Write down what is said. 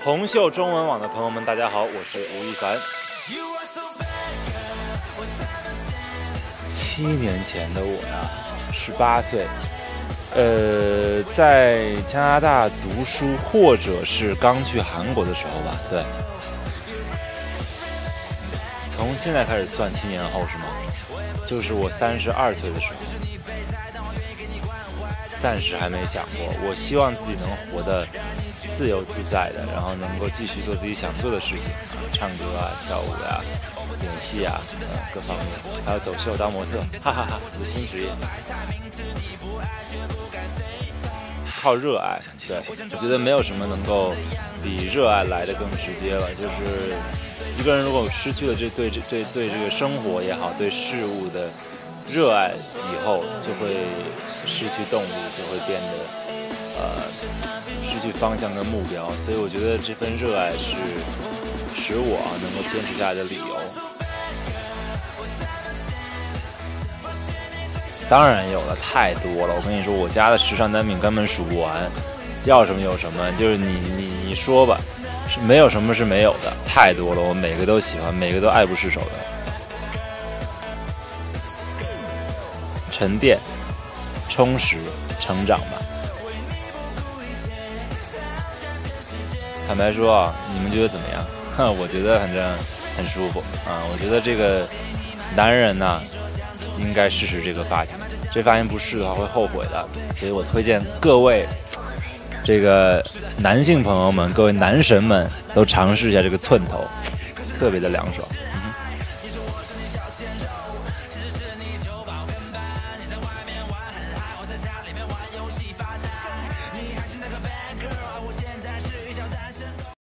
红袖中文网的朋友们，大家好，我是吴亦凡。七年前的我呀，十八岁，呃，在加拿大读书，或者是刚去韩国的时候吧。对，从现在开始算七年后是吗？就是我三十二岁的时候。暂时还没想过，我希望自己能活得自由自在的，然后能够继续做自己想做的事情啊，唱歌啊，跳舞啊，演戏啊，呃，各方面，还有走秀当模特，哈哈哈，我的新职业。靠热爱，对，我觉得没有什么能够比热爱来的更直接了。就是一个人如果失去了这对这对对这个生活也好，对事物的。热爱以后就会失去动力，就会变得呃失去方向跟目标，所以我觉得这份热爱是使我能够坚持下来的理由。当然有了，太多了。我跟你说，我家的时尚单品根本数不完，要什么有什么，就是你你你说吧，是没有什么是没有的，太多了，我每个都喜欢，每个都爱不释手的。沉淀、充实、成长吧。坦白说啊，你们觉得怎么样？哼，我觉得反正很舒服啊。我觉得这个男人呢，应该试试这个发型。这发型不试的话会后悔的。所以我推荐各位这个男性朋友们、各位男神们都尝试一下这个寸头，特别的凉爽。